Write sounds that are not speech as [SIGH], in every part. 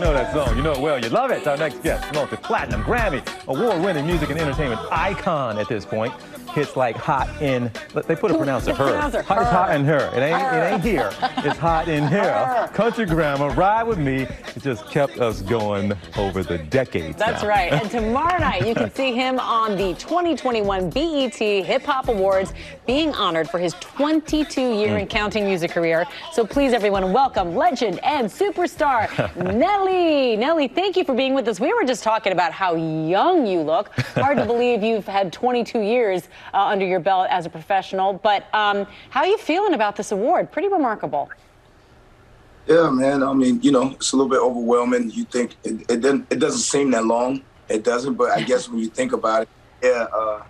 You know that song. You know it well. You love it. Our next guest, multi-platinum, Grammy, award-winning music and entertainment icon at this point. Hits like hot in, they put a pronouncer, her. Pronouncer, Hot, it's hot in her. It ain't, it ain't here. [LAUGHS] It's hot in here. Country grammar, ride with me. It just kept us going over the decades. That's now. right. And [LAUGHS] tomorrow night, you can [LAUGHS] see him on the 2021 BET Hip Hop Awards, being honored for his 22-year and mm. counting music career. So please, everyone, welcome legend and superstar Nelly. Nelly, thank you for being with us. We were just talking about how young you look. Hard to believe you've had 22 years uh, under your belt as a professional. But um, how are you feeling about this award? Pretty remarkable. Yeah, man. I mean, you know, it's a little bit overwhelming. You think it, it doesn't it doesn't seem that long. It doesn't, but I guess when you think about it, yeah. Uh,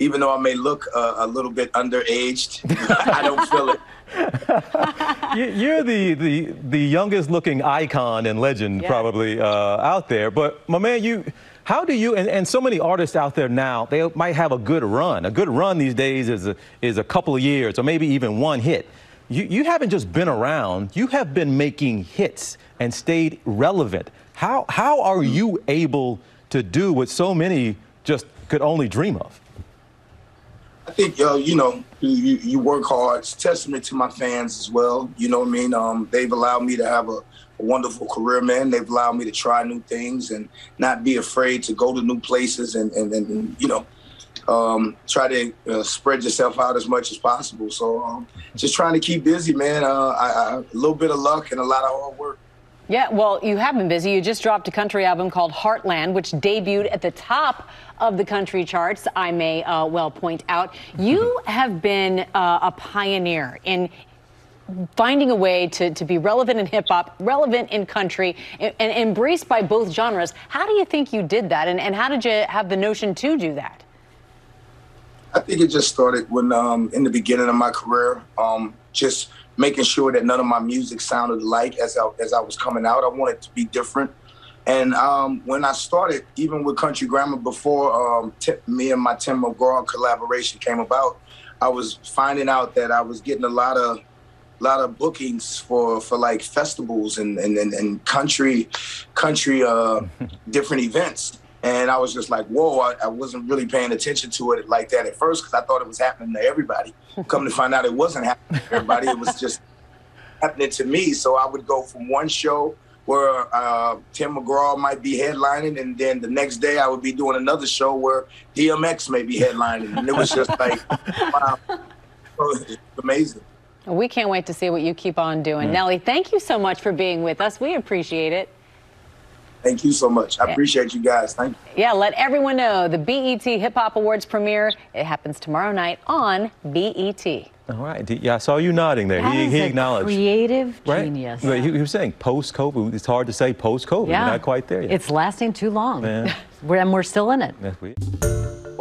even though I may look uh, a little bit underaged, [LAUGHS] I don't feel it. [LAUGHS] You- You're the, the, the youngest looking icon and legend Yeah. probably uh, out there. But my man, you, how do you, and, and so many artists out there now, they might have a good run. A good run these days is a, is a couple of years or maybe even one hit. You, you haven't just been around, you have been making hits and stayed relevant. How, how are you able to do what so many just could only dream of? I think, yo, you know, you, you, you work hard. It's testament to my fans as well. You know what I mean? Um, they've allowed me to have a, a wonderful career, man. They've allowed me to try new things and not be afraid to go to new places and, and, and, you know, um, try to uh, spread yourself out as much as possible. So um, just trying to keep busy, man. Uh, I, I, a little bit of luck and a lot of hard work. Yeah, well, you have been busy. You just dropped a country album called Heartland, which debuted at the top of the country charts, I may uh, well point out. You [LAUGHS] have been uh, a pioneer in finding a way to, to be relevant in hip hop, relevant in country, and, and embraced by both genres. How do you think you did that? And, and how did you have the notion to do that? I think it just started when, um, in the beginning of my career, um, just making sure that none of my music sounded alike as I, as I was coming out. I wanted to be different. And um, when I started, even with Country Grammar, before um, me and my Tim McGraw collaboration came about, I was finding out that I was getting a lot of lot of bookings for for like festivals and and, and, and country country uh, [LAUGHS] different events. And I was just like, whoa, I, I wasn't really paying attention to it like that at first because I thought it was happening to everybody. [LAUGHS] Come to find out it wasn't happening to everybody. It was just [LAUGHS] happening to me. So I would go from one show where uh, Tim McGraw might be headlining, and then the next day I would be doing another show where DMX may be headlining. And it was just like, wow, it's amazing. We can't wait to see what you keep on doing. Mm-hmm. Nelly, thank you so much for being with us. We appreciate it. Thank you so much. I appreciate you guys. Thank you. Yeah, let everyone know the BET Hip Hop Awards premiere. It happens tomorrow night on E BET. All right. Yeah, I saw you nodding there. That he is he a acknowledged. creative Right? genius. But he, he was saying post COVID. It's hard to say post COVID. yeah, We're not quite there yet. It's lasting too long. Yeah. [LAUGHS] And we're still in it.